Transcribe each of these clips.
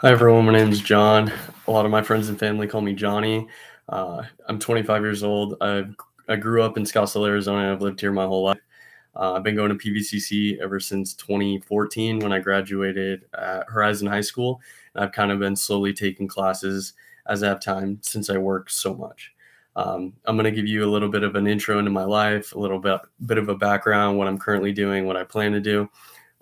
Hi, everyone. My name is John. A lot of my friends and family call me Johnny. Uh, I'm 25 years old. I've, I grew up in Scottsdale, Arizona. I've lived here my whole life. Uh, I've been going to PVCC ever since 2014 when I graduated at Horizon High School. And I've kind of been slowly taking classes as I have time since I work so much. Um, I'm going to give you a little bit of an intro into my life, a little bit, bit of a background, what I'm currently doing, what I plan to do.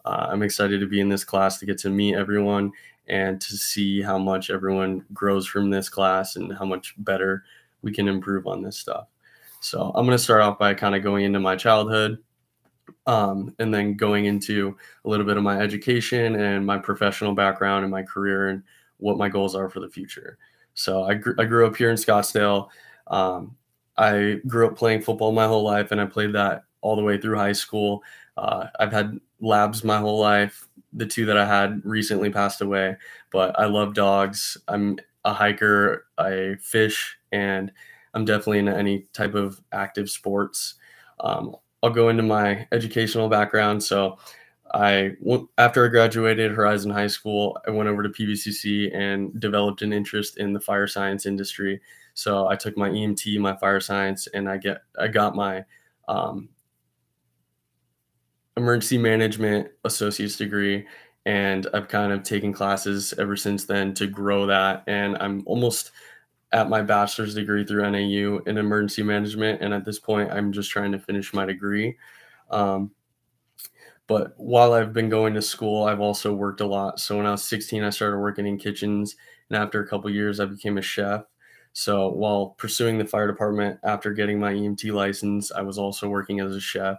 Uh, I'm excited to be in this class to get to meet everyone and to see how much everyone grows from this class and how much better we can improve on this stuff. So I'm going to start off by kind of going into my childhood um, and then going into a little bit of my education and my professional background and my career and what my goals are for the future. So I, gr- I grew up here in Scottsdale. Um, I grew up playing football my whole life and I played that all the way through high school. Uh, I've had labs my whole life. The two that I had recently passed away, but I love dogs. I'm a hiker, I fish, and I'm definitely into any type of active sports. Um, I'll go into my educational background. So, I after I graduated Horizon High School, I went over to PVCC and developed an interest in the fire science industry. So I took my EMT, my fire science, and I get I got my um, emergency management associate's degree and I've kind of taken classes ever since then to grow that. And I'm almost at my bachelor's degree through NAU in emergency management and at this point I'm just trying to finish my degree. Um, but while I've been going to school I've also worked a lot. So when I was 16 I started working in kitchens and after a couple years I became a chef. So while pursuing the fire department after getting my EMT license I was also working as a chef.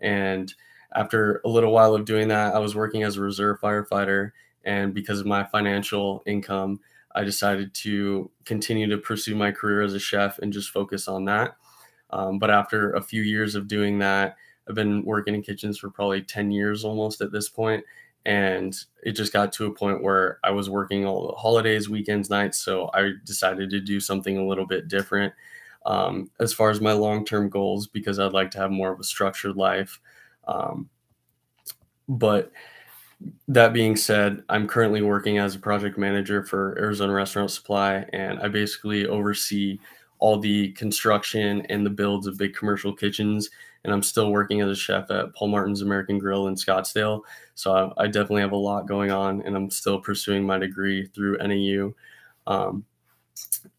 And after a little while of doing that, I was working as a reserve firefighter. And because of my financial income, I decided to continue to pursue my career as a chef and just focus on that. Um, but after a few years of doing that, I've been working in kitchens for probably 10 years almost at this point, And it just got to a point where I was working all the holidays, weekends, nights. So I decided to do something a little bit different um, as far as my long term goals because I'd like to have more of a structured life. Um, but that being said, I'm currently working as a project manager for Arizona Restaurant Supply, and I basically oversee all the construction and the builds of big commercial kitchens. And I'm still working as a chef at Paul Martin's American Grill in Scottsdale. So I, I definitely have a lot going on, and I'm still pursuing my degree through NAU. Um,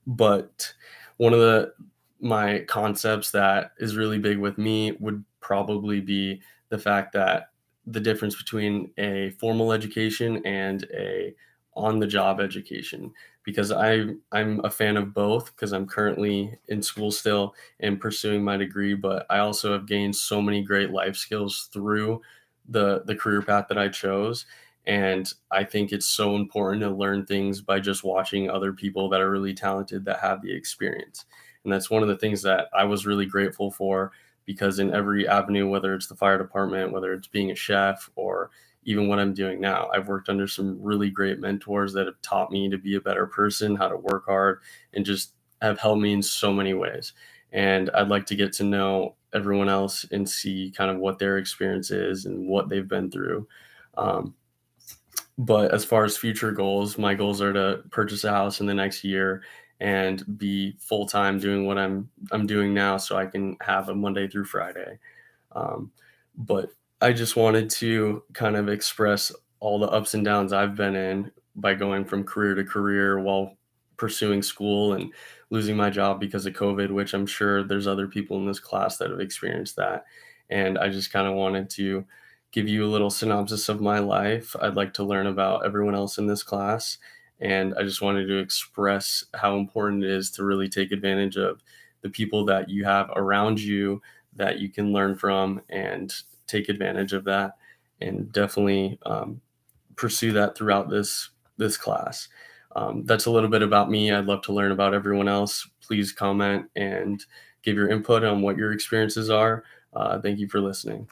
but one of the my concepts that is really big with me would probably be the fact that the difference between a formal education and a on the job education. Because I I'm a fan of both because I'm currently in school still and pursuing my degree but I also have gained so many great life skills through the the career path that I chose. And I think it's so important to learn things by just watching other people that are really talented that have the experience. And that's one of the things that I was really grateful for because in every avenue, whether it's the fire department, whether it's being a chef, or even what I'm doing now, I've worked under some really great mentors that have taught me to be a better person, how to work hard, and just have helped me in so many ways. And I'd like to get to know everyone else and see kind of what their experience is and what they've been through. Um, but as far as future goals, my goals are to purchase a house in the next year and be full time doing what I'm I'm doing now, so I can have a Monday through Friday. Um, but I just wanted to kind of express all the ups and downs I've been in by going from career to career while pursuing school and losing my job because of COVID, which I'm sure there's other people in this class that have experienced that. And I just kind of wanted to give you a little synopsis of my life. I'd like to learn about everyone else in this class and I just wanted to express how important it is to really take advantage of the people that you have around you that you can learn from and take advantage of that and definitely um, pursue that throughout this this class. Um, that's a little bit about me. I'd love to learn about everyone else. Please comment and give your input on what your experiences are. Uh, thank you for listening.